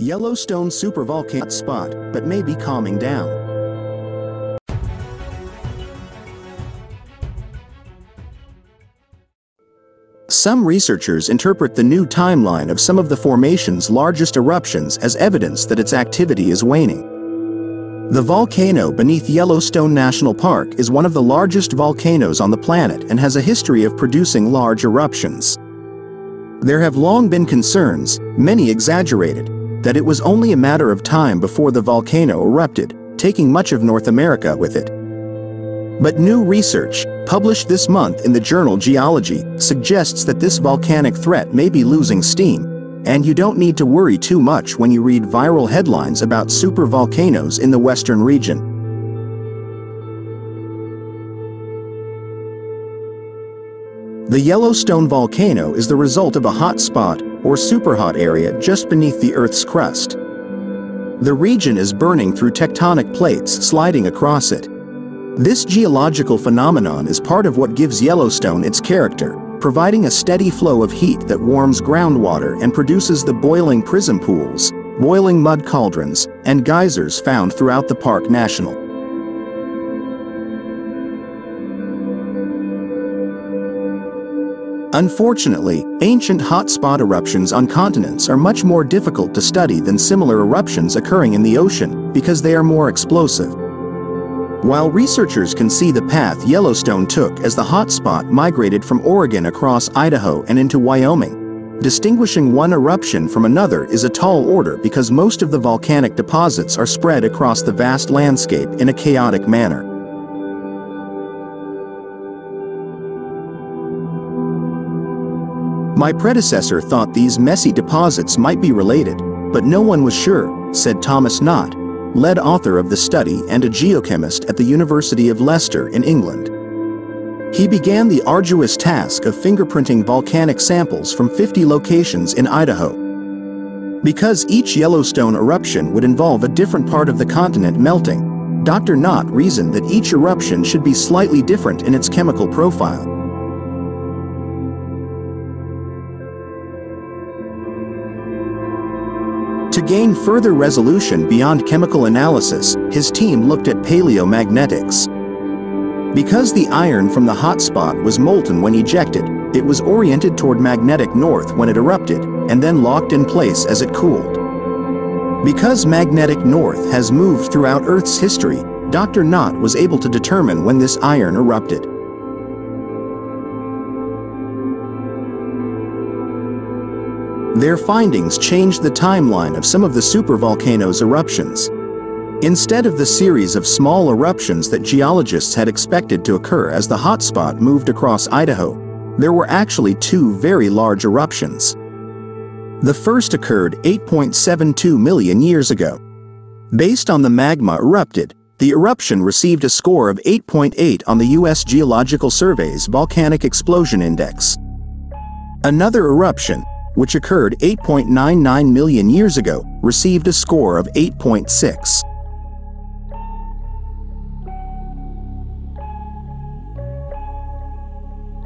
Yellowstone supervolcano spot, but may be calming down. Some researchers interpret the new timeline of some of the formation's largest eruptions as evidence that its activity is waning. The volcano beneath Yellowstone National Park is one of the largest volcanoes on the planet and has a history of producing large eruptions. There have long been concerns, many exaggerated, that it was only a matter of time before the volcano erupted, taking much of North America with it. But new research, published this month in the journal Geology, suggests that this volcanic threat may be losing steam, and you don't need to worry too much when you read viral headlines about supervolcanoes in the western region. The Yellowstone volcano is the result of a hot spot or superhot area just beneath the Earth's crust. The region is burning through tectonic plates sliding across it. This geological phenomenon is part of what gives Yellowstone its character, providing a steady flow of heat that warms groundwater and produces the boiling prism pools, boiling mud cauldrons, and geysers found throughout the park national. Unfortunately, ancient hotspot eruptions on continents are much more difficult to study than similar eruptions occurring in the ocean because they are more explosive. While researchers can see the path Yellowstone took as the hotspot migrated from Oregon across Idaho and into Wyoming, distinguishing one eruption from another is a tall order because most of the volcanic deposits are spread across the vast landscape in a chaotic manner. My predecessor thought these messy deposits might be related, but no one was sure, said Thomas Knott, lead author of the study and a geochemist at the University of Leicester in England. He began the arduous task of fingerprinting volcanic samples from 50 locations in Idaho. Because each Yellowstone eruption would involve a different part of the continent melting, Dr. Knott reasoned that each eruption should be slightly different in its chemical profile. Gain further resolution beyond chemical analysis, his team looked at paleomagnetics. Because the iron from the hotspot was molten when ejected, it was oriented toward magnetic north when it erupted, and then locked in place as it cooled. Because magnetic north has moved throughout Earth's history, Dr. Knott was able to determine when this iron erupted. Their findings changed the timeline of some of the supervolcano's eruptions. Instead of the series of small eruptions that geologists had expected to occur as the hotspot moved across Idaho, there were actually two very large eruptions. The first occurred 8.72 million years ago. Based on the magma erupted, the eruption received a score of 8.8 on the U.S. Geological Survey's Volcanic Explosion Index. Another eruption, which occurred 8.99 million years ago, received a score of 8.6.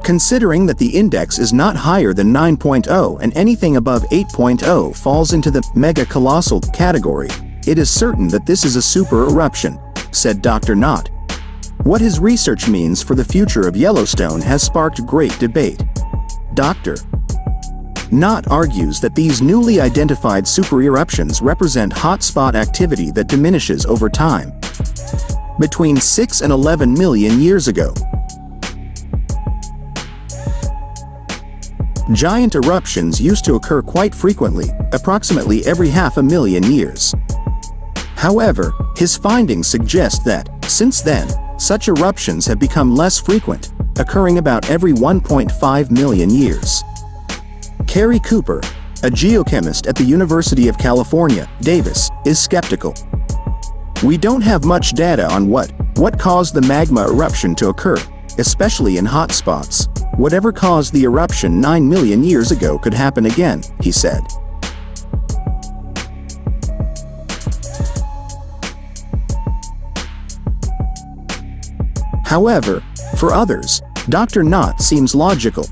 Considering that the index is not higher than 9.0 and anything above 8.0 falls into the mega-colossal category, it is certain that this is a super eruption, said Dr. Knott. What his research means for the future of Yellowstone has sparked great debate. Dr. Knott argues that these newly identified supereruptions represent hotspot activity that diminishes over time. Between 6 and 11 million years ago, Giant eruptions used to occur quite frequently, approximately every half a million years. However, his findings suggest that, since then, such eruptions have become less frequent, occurring about every 1.5 million years. Kari Cooper, a geochemist at the University of California, Davis, is skeptical. We don't have much data on what, what caused the magma eruption to occur, especially in hot spots. Whatever caused the eruption 9 million years ago could happen again, he said. However, for others, Dr. Knott seems logical.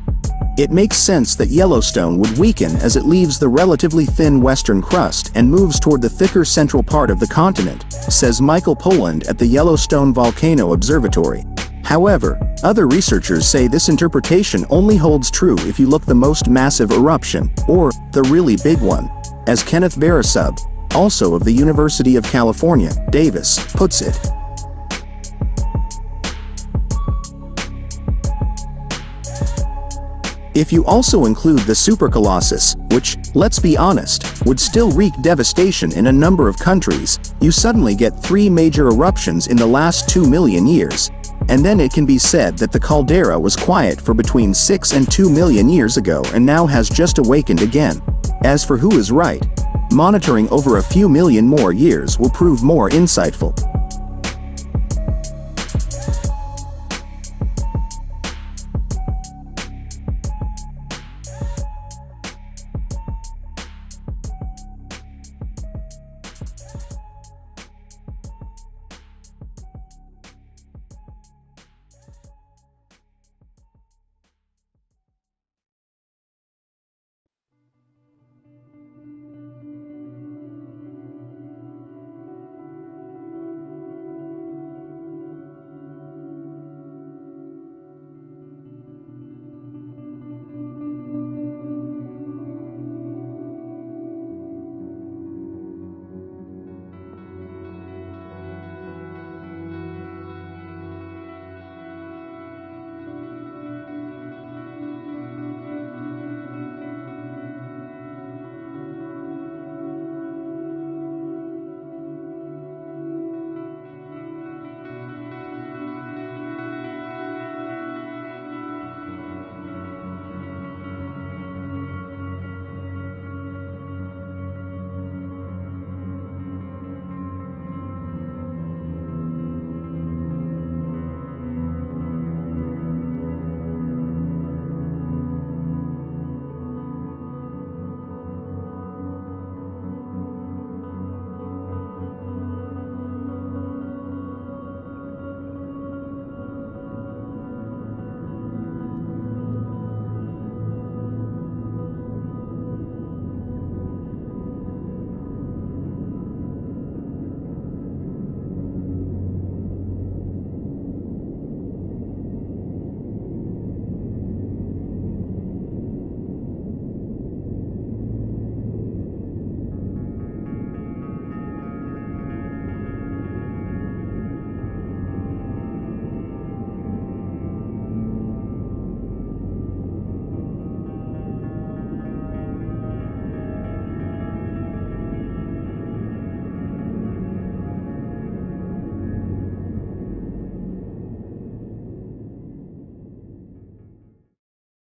It makes sense that Yellowstone would weaken as it leaves the relatively thin western crust and moves toward the thicker central part of the continent, says Michael Poland at the Yellowstone Volcano Observatory. However, other researchers say this interpretation only holds true if you look the most massive eruption, or the really big one, as Kenneth Verosub, also of the University of California, Davis, puts it. If you also include the supercolossus, which, let's be honest, would still wreak devastation in a number of countries, you suddenly get three major eruptions in the last 2 million years. And then it can be said that the caldera was quiet for between 6 and 2 million years ago and now has just awakened again. As for who is right, monitoring over a few million more years will prove more insightful.